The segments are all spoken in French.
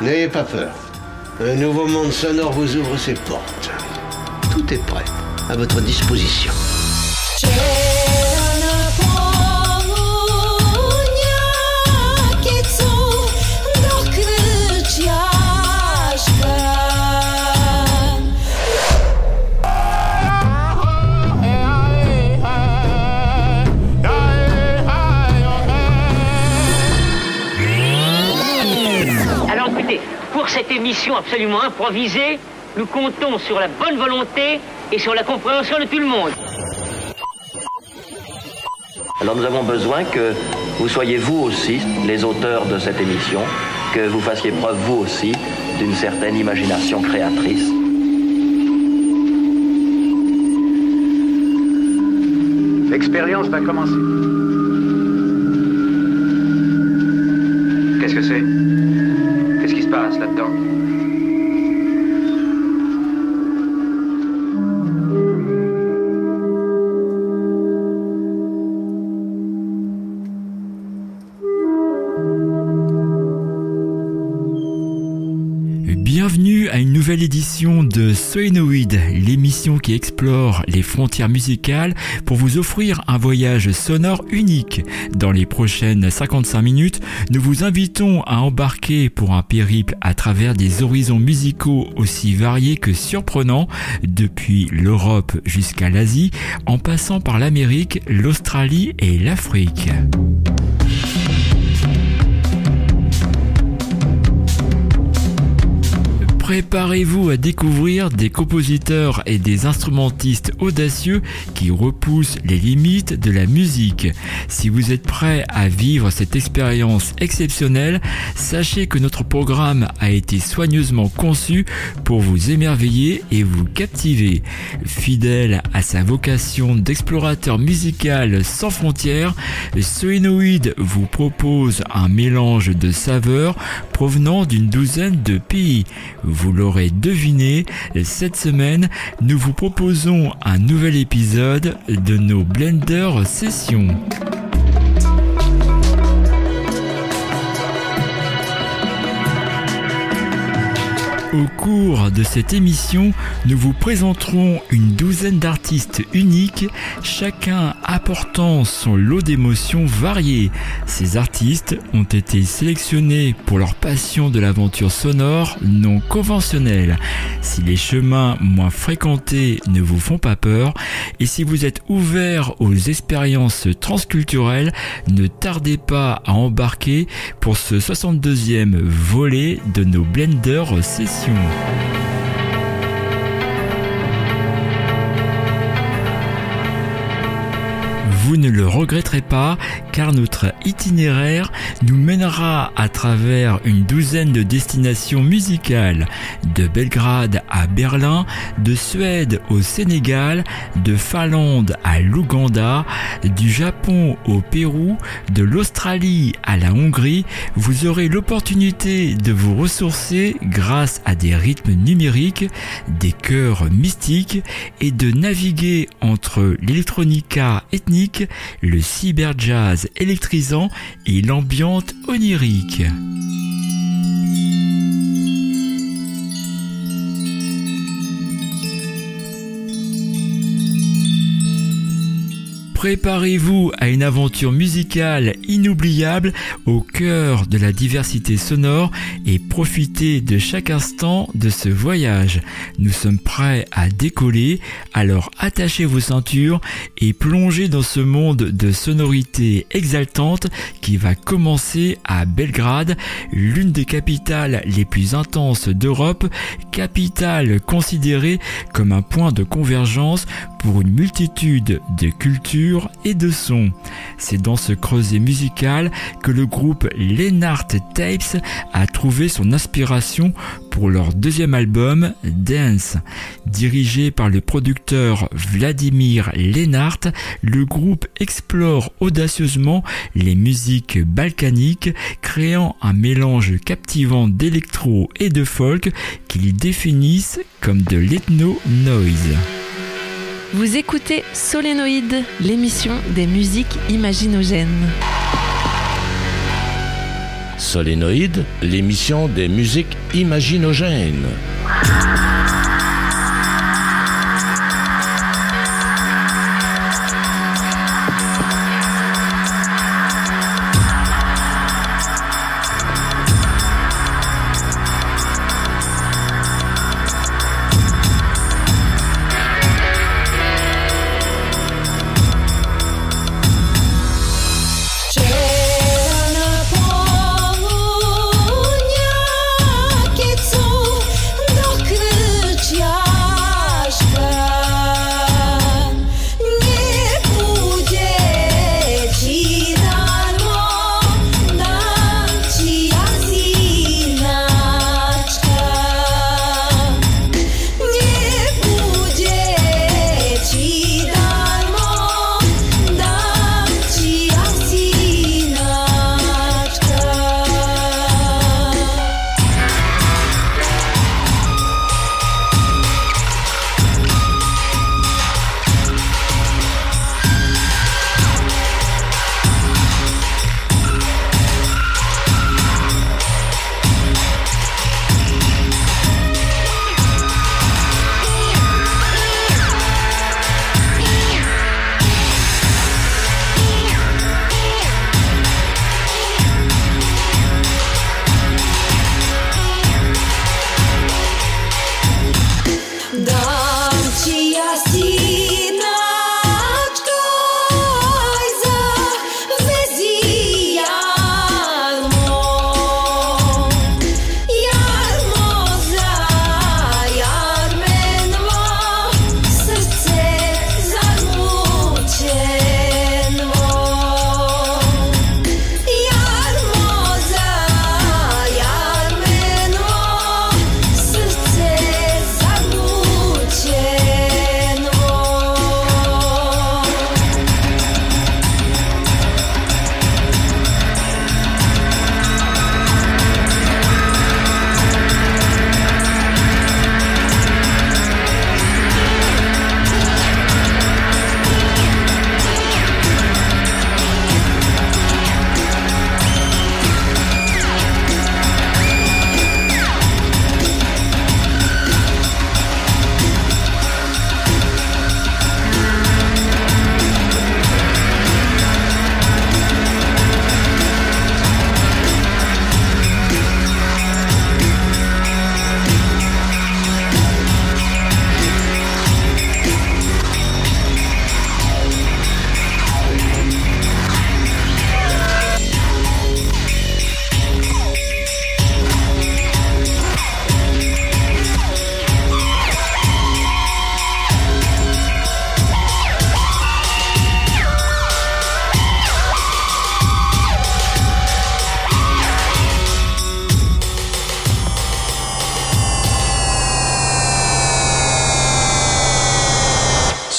N'ayez pas peur. Un nouveau monde sonore vous ouvre ses portes. Tout est prêt, à votre disposition. Cette émission absolument improvisée, nous comptons sur la bonne volonté et sur la compréhension de tout le monde. Alors nous avons besoin que vous soyez vous aussi les auteurs de cette émission, que vous fassiez preuve vous aussi d'une certaine imagination créatrice. L'expérience va commencer. Qu'est-ce que c'est? that don't. Là-dedans. nouvelle édition de Soenoid, l'émission qui explore les frontières musicales pour vous offrir un voyage sonore unique. Dans les prochaines 55 minutes, nous vous invitons à embarquer pour un périple à travers des horizons musicaux aussi variés que surprenants, depuis l'Europe jusqu'à l'Asie, en passant par l'Amérique, l'Australie et l'Afrique. Préparez-vous à découvrir des compositeurs et des instrumentistes audacieux qui repoussent les limites de la musique. Si vous êtes prêt à vivre cette expérience exceptionnelle, sachez que notre programme a été soigneusement conçu pour vous émerveiller et vous captiver. Fidèle à sa vocation d'explorateur musical sans frontières, Soinoid vous propose un mélange de saveurs provenant d'une douzaine de pays. L'aurez deviné, cette semaine, nous vous proposons un nouvel épisode de nos Blender Sessions. Au cours de cette émission, nous vous présenterons une douzaine d'artistes uniques, chacun apportant son lot d'émotions variées. Ces artistes ont été sélectionnés pour leur passion de l'aventure sonore non conventionnelle. Si les chemins moins fréquentés ne vous font pas peur, et si vous êtes ouvert aux expériences transculturelles, ne tardez pas à embarquer pour ce 62e volet de nos Blender Sessions émission. Vous ne le regretterez pas car notre itinéraire nous mènera à travers une douzaine de destinations musicales, de Belgrade à Berlin, de Suède au Sénégal, de Finlande à l'Ouganda, du Japon au Pérou, de l'Australie à la Hongrie, vous aurez l'opportunité de vous ressourcer grâce à des rythmes numériques, des chœurs mystiques et de naviguer entre l'électronica ethnique, le cyberjazz électrisant et l'ambiante onirique. Préparez-vous à une aventure musicale inoubliable au cœur de la diversité sonore et profitez de chaque instant de ce voyage. Nous sommes prêts à décoller, alors attachez vos ceintures et plongez dans ce monde de sonorités exaltantes qui va commencer à Belgrade, l'une des capitales les plus intenses d'Europe, capitale considérée comme un point de convergence pour une multitude de cultures et de sons. C'est dans ce creuset musical que le groupe Lennart Tapes a trouvé son inspiration pour leur deuxième album Dance. Dirigé par le producteur Vladimir Lennart, le groupe explore audacieusement les musiques balkaniques, créant un mélange captivant d'électro et de folk qu'ils définissent comme de l'ethno-noise. Vous écoutez Solénoïde, l'émission des musiques imaginogènes. Solénoïde, l'émission des musiques imaginogènes.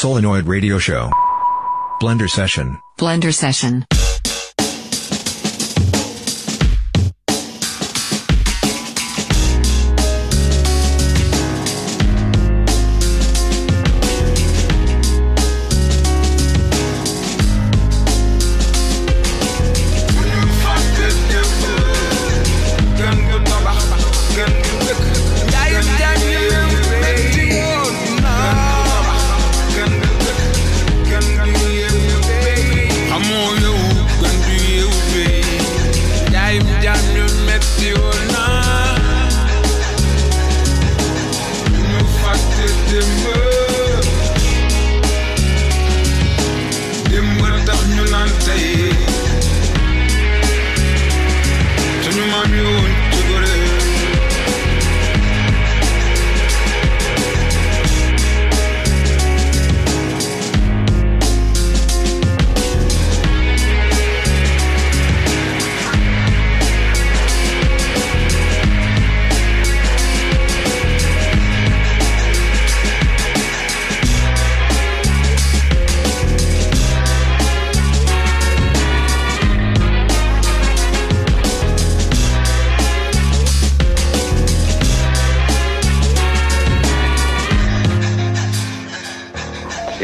Solenoid Radio Show. Blender Session. Blender Session.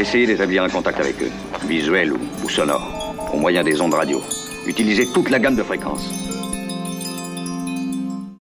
Essayez d'établir un contact avec eux, visuel ou, sonore, au moyen des ondes radio. Utilisez toute la gamme de fréquences.